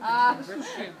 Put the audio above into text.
А, слушай,